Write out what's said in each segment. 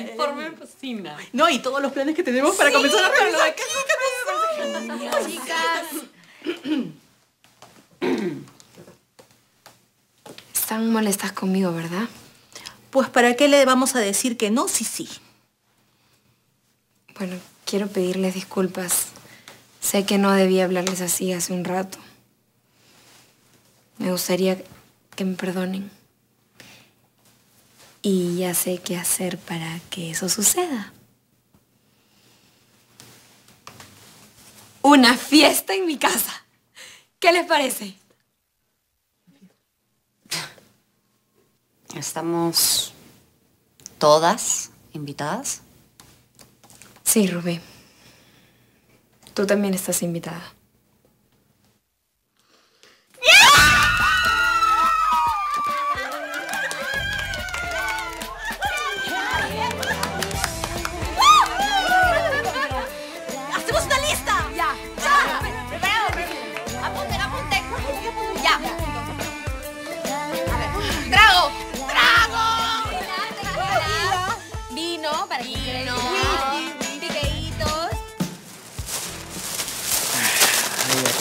informe fascina. No, y todos los planes que tenemos para comenzar a realizar. Chicas. Están molestas conmigo, ¿verdad? Pues ¿para qué le vamos a decir que no? Sí, sí. Bueno, quiero pedirles disculpas. Sé que no debía hablarles así hace un rato. Me gustaría que me perdonen. Y ya sé qué hacer para que eso suceda. Una fiesta en mi casa. ¿Qué les parece? ¿Estamos todas invitadas? Sí, Rubí. Tú también estás invitada.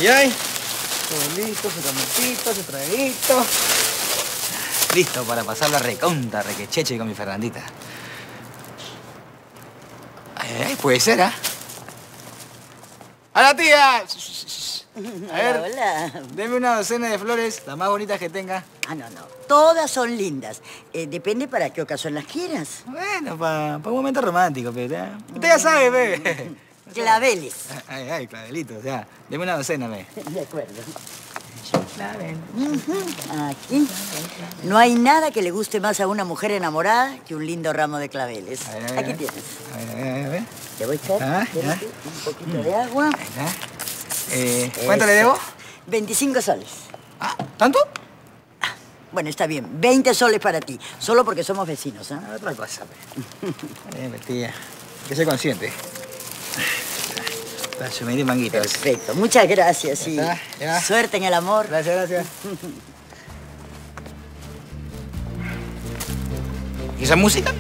Ahí, aquí hay. Todo listo, su su traguito. Listo para pasar la reconta, requecheche con mi Fernandita. Ay, ay, ay, puede ser, ¿ah? ¡A la tía! A ver, Hola. deme una docena de flores, las más bonitas que tenga. Ah, no, no. Todas son lindas. Eh, depende para qué ocasión las quieras. Bueno, para un momento romántico, pero ¿eh? Usted ya sabe, ve. Claveles. Ay, ay, clavelitos, ya. Deme una docena, ve. De acuerdo. Aquí. No hay nada que le guste más a una mujer enamorada que un lindo ramo de claveles. A ver, a ver, Aquí a ver. tienes. A ver, a ver, a ver, a ver. Te voy a echar Ah, un poquito de agua. Eh, ¿Cuánto le Eso. debo? 25 soles. Ah, ¿tanto? Bueno, está bien. 20 soles para ti. Solo porque somos vecinos, ¿ah? Ah, Otra cosa, pe. Eh, tía. Que se consciente. Para sumir y manguitos. Perfecto. Muchas gracias y Ya está, ya. suerte en el amor. Gracias, gracias. ¿Y esa música?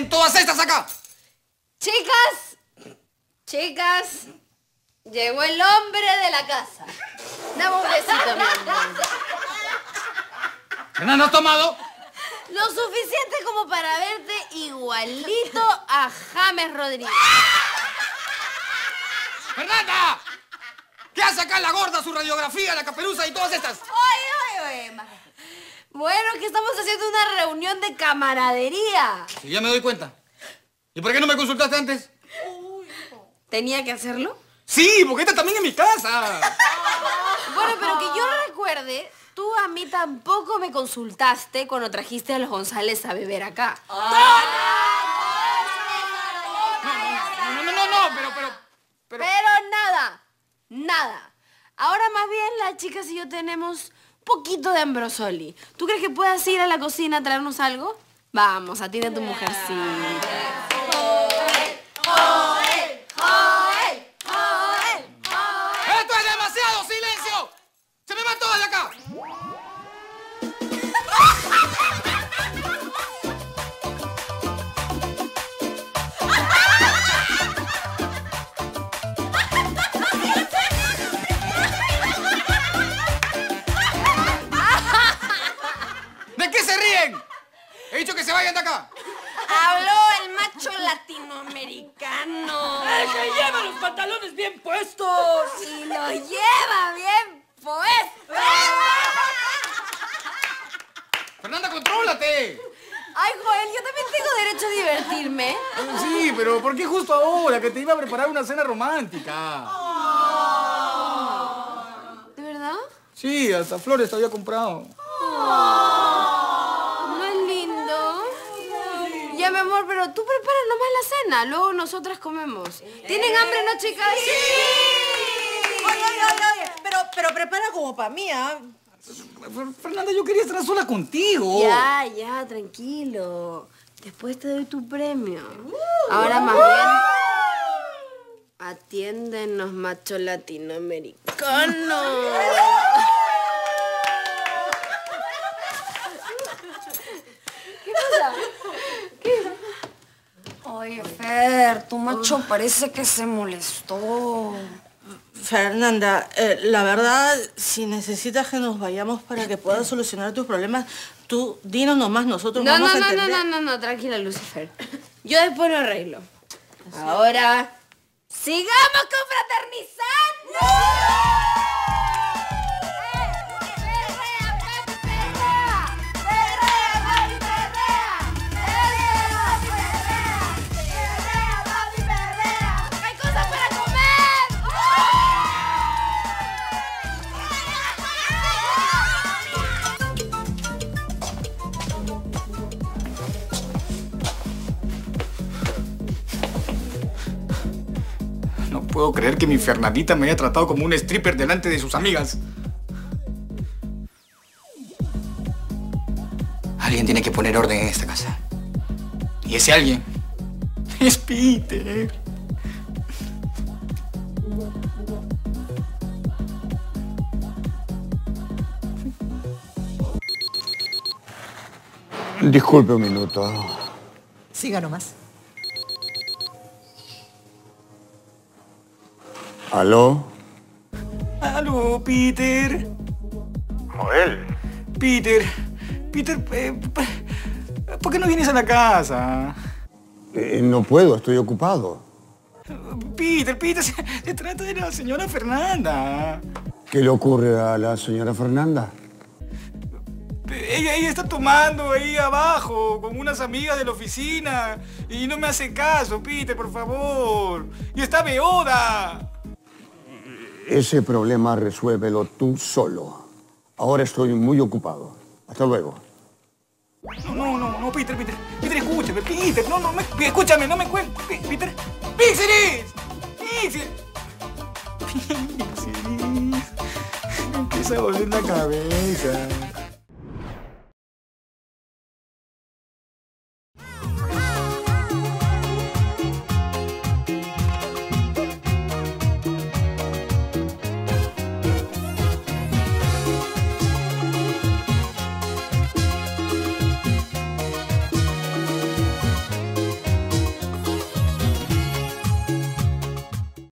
Hacen todas estas acá? Chicas, chicas, llegó el hombre de la casa. Dame un besito, mi amor. ¿No has tomado? Lo suficiente como para verte igualito a James Rodríguez. ¡Fernanda! ¿Qué hace acá la gorda, su radiografía, la caperuza y todas estas? Oye, oye, oye. Bueno, que estamos haciendo una reunión de camaradería. Sí, ya me doy cuenta. ¿Y por qué no me consultaste antes? ¿Tenía que hacerlo? Sí, porque esta también es mi casa. Bueno, pero que yo recuerde, tú a mí tampoco me consultaste cuando trajiste a los González a beber acá. No, no, no, no, no, pero, pero, pero... Pero nada, nada. Ahora más bien las chicas y yo tenemos poquito de ambrosoli. ¿Tú crees que puedas ir a la cocina a traernos algo? Vamos, atiende a tu mujercita. He dicho que se vayan de acá. Habló el macho latinoamericano. ¡El que lleva los pantalones bien puestos! Y lo lleva bien puesto. Fernanda, contrólate. Ay, Joel, yo también tengo derecho a divertirme. Sí, pero ¿por qué justo ahora que te iba a preparar una cena romántica? ¿De verdad? Sí, hasta flores te había comprado. ¿No amor, pero tú preparas nomás la cena, luego nosotras comemos. ¿Tienen hambre, no, chicas? ¡Sí! Oye, oye, oye, oye, pero, pero prepara como para mí, ¿ah? Fer- Fernanda, yo quería estar sola contigo. Ya, ya, tranquilo. Después te doy tu premio. Ahora más bien... Atiéndenos, macho latinoamericano. Oye, Fer, tu macho parece que se molestó. Fernanda, eh, la verdad, si necesitas que nos vayamos para que puedas solucionar tus problemas, tú dinos nomás, nosotros No, vamos no, a no, no, entender. no, no, no, tranquila, Lucifer. Yo después lo arreglo. Ahora, ¡sigamos confraternizando! ¡Hay puedo creer que mi Fernandita me haya tratado como un stripper delante de sus amigas. Alguien tiene que poner orden en esta casa. Y ese alguien es Peter. Disculpe un minuto. Siga nomás. ¿Aló? Aló, Peter. Joel. Peter. Peter, eh, ¿por qué no vienes a la casa? Eh, no puedo, estoy ocupado. Peter, Peter, se, se trata de la señora Fernanda. ¿Qué le ocurre a la señora Fernanda? Ella, ella está tomando ahí abajo con unas amigas de la oficina y no me hace caso, Peter, por favor. Y está beoda. Ese problema resuélvelo tú solo. Ahora estoy muy ocupado. Hasta luego. No, no, no, no, Peter, Peter. Peter, escúchame, Peter. No, no, me, escúchame, no me cuentes. Peter. ¡Pixelis! ¡Pixelis! ¡Pixelis! Me empieza a doler la cabeza.